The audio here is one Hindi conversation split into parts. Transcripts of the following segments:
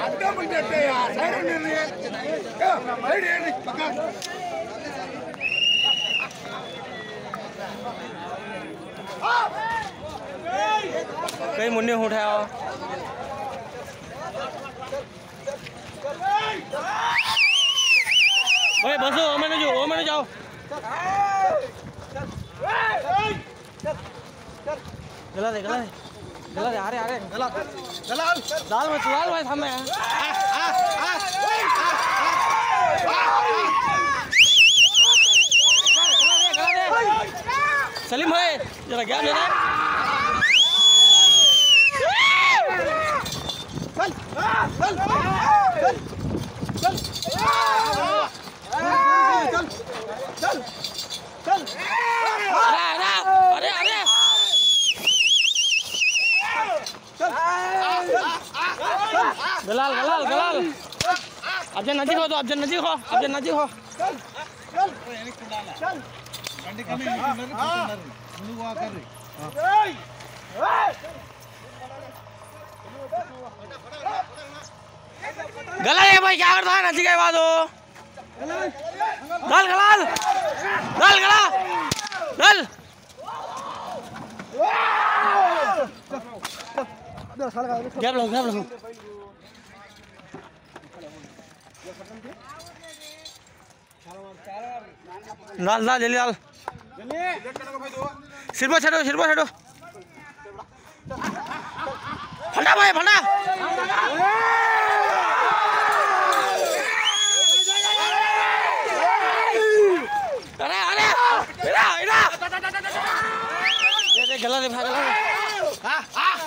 అర్థం పెట్టేయా సైడ్ సైడ్ పక్కన કઈ મુન્ને ઉઠાયો ભાઈ બસો અમે જો અમે જાઓ ગલા દે ગલા દે दे गला दे गला दे आ रहे आ रहे। गला गला दाल में दाल भाई थामे सलीम भाई, जरा गैप ले दे अरे गलाल गलाल गलाल। अफजल नजीक हो तो अफजल नजीक हो अफजल नजीक हो। गला है भाई, क्या करता है? नजीक है बात हो गल, गलाल। गल गला गल। गैप लो गैप लो लाल लाल जल्दी लाल सिर पर छड़ो सिर पर छड़ो फंडा भाई फंडा अरे अरे इरा इरा ये दे गला दे भाग गला दे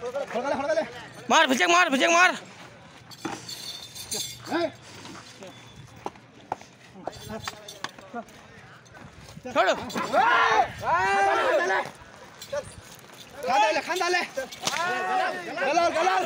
मार भिजे मार भिचक मार। छोड़ो। खांदाले खांदाले गलाल गलाल